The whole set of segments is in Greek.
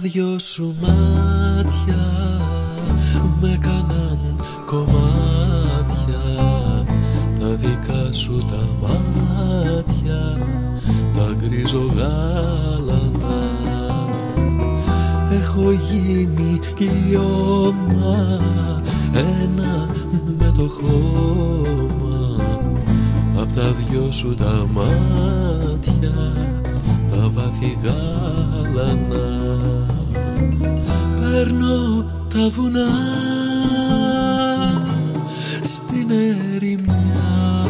δυο σου μάτια με κάναν κομμάτια. Τα δικά σου τα μάτια τα γκρίζο γάλανα έχω γίνει λιώμα ένα με το χώμα. Απ' τα δυο σου τα μάτια τα βάθη γάλανα. Παίρνω τα βουνά στην ερημιά.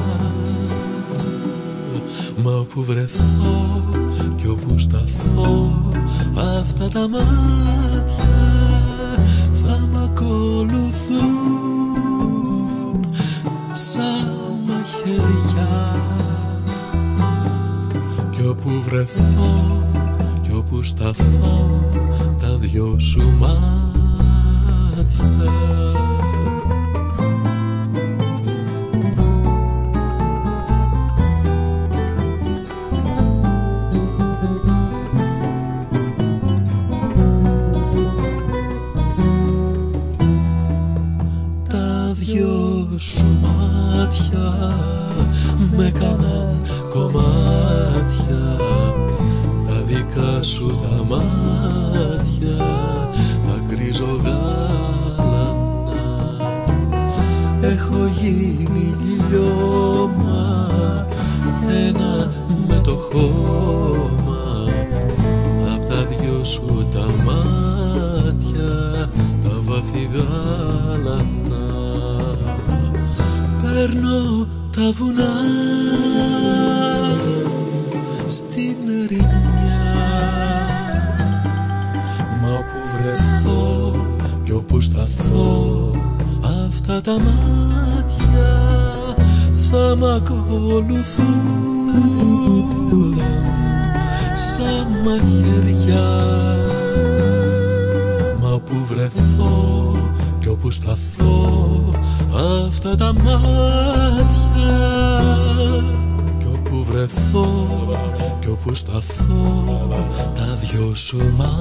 Μα όπου βρεθώ κι όπου σταθώ αυτά τα μάτια θα μ' ακολουθούν όπου βρεθώ κι όπου σταθώ τα δυο σου μάτια. Τα δυο σου μάτια με κάναν κομμάτια τα δικά σου τα μάτια τα γκρίζο γάλανα. Έχω γίνει λιώμα ένα με το χώμα απ' τα δυο σου τα μάτια τα βάθη γάλανα. Παίρνω τα βουνά στην ερημιά μα όπου βρεθώ κι όπου σταθώ αυτά τα μάτια θα μ' ακολουθούν σαν μαχαιριά. Μα όπου βρεθώ κι όπου σταθώ αυτά τα μάτια Κι όπου βρεθώ κι όπου σταθώ τα δυο σου μάτια